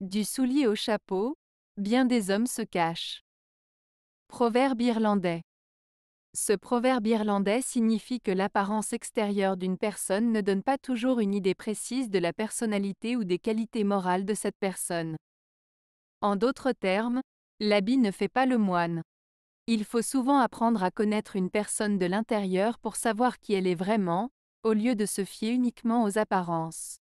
Du soulier au chapeau, bien des hommes se cachent. Proverbe irlandais. Ce proverbe irlandais signifie que l'apparence extérieure d'une personne ne donne pas toujours une idée précise de la personnalité ou des qualités morales de cette personne. En d'autres termes, l'habit ne fait pas le moine. Il faut souvent apprendre à connaître une personne de l'intérieur pour savoir qui elle est vraiment, au lieu de se fier uniquement aux apparences.